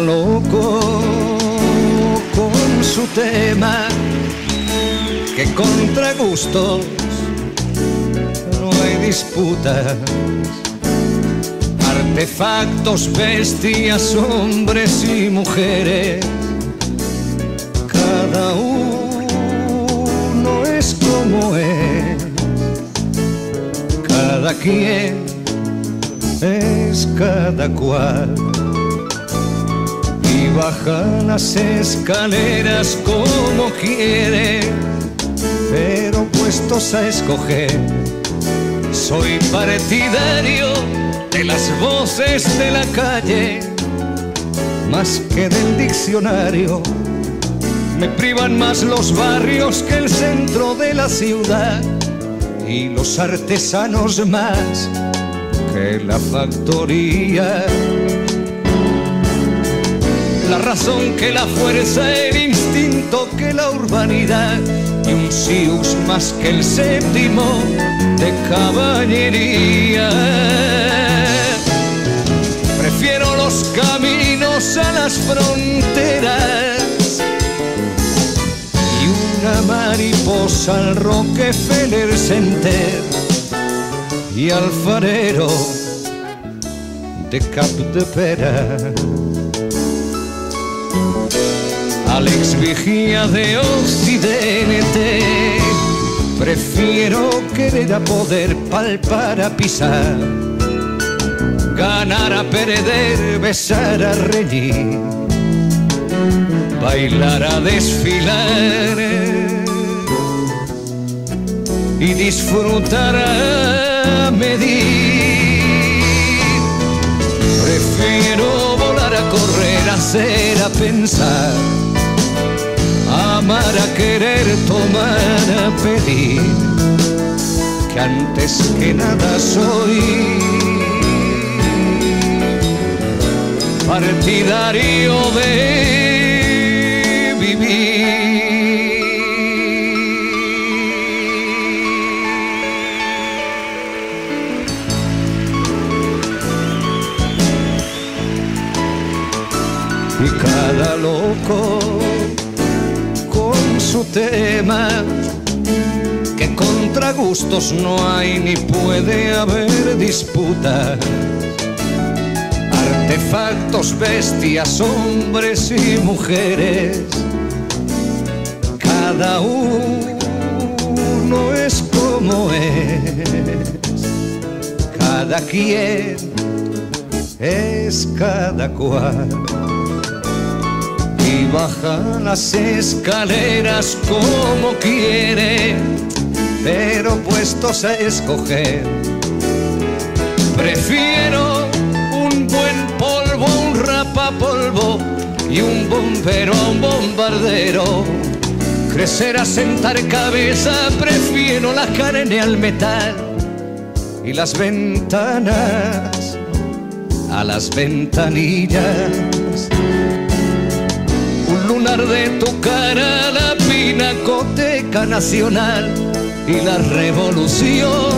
loco con su tema, que contra gustos no hay disputas. Artefactos, bestias, hombres y mujeres, cada uno es como es, cada quien es cada cual y baja las escaleras como quiere, pero puestos a escoger, soy partidario de las voces de la calle, más que del diccionario. Me privan más los barrios que el centro de la ciudad y los artesanos más que la factoría. La razón que la fuerza, el instinto que la urbanidad y un sius más que el séptimo de caballería. Prefiero los caminos a las fronteras y una mariposa al Rockefeller Center y alfarero de Cap de Pera. Alex Vigía de Occidente, prefiero querer a poder palpar a pisar, ganar a perder, besar a reír, bailar a desfilar. Y disfrutar a medir. Prefiero volar a correr, hacer, a pensar, amar, a querer, tomar, a pedir, que antes que nada soy partidario de vivir. y cada loco su tema que contra gustos no hay ni puede haber disputa. Artefactos bestias hombres y mujeres cada uno es como es. Cada quien es cada cual baja las escaleras como quiere, pero puestos a escoger, prefiero un buen polvo, un rapapolvo y un bombero a un bombardero. Crecer a sentar cabeza, prefiero la carne al metal y las ventanas a las ventanillas de tu cara, la pinacoteca nacional y la revolución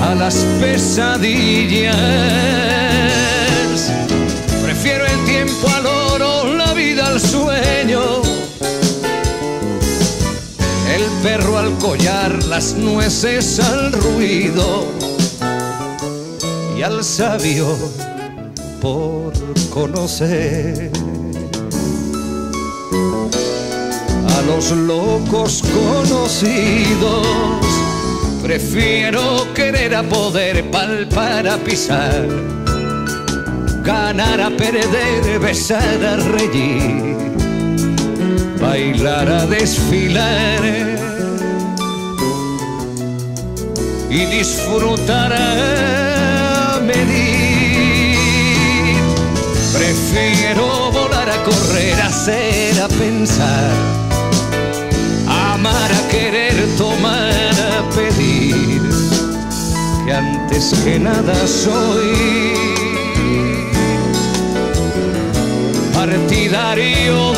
a las pesadillas. Prefiero el tiempo al oro, la vida al sueño, el perro al collar, las nueces al ruido y al sabio por conocer. A los locos conocidos. Prefiero querer a poder palpar a pisar, ganar a perder, besar a reír, bailar a desfilar y disfrutar a medir. Prefiero volar a correr, hacer, a pensar antes que nada soy. Partidario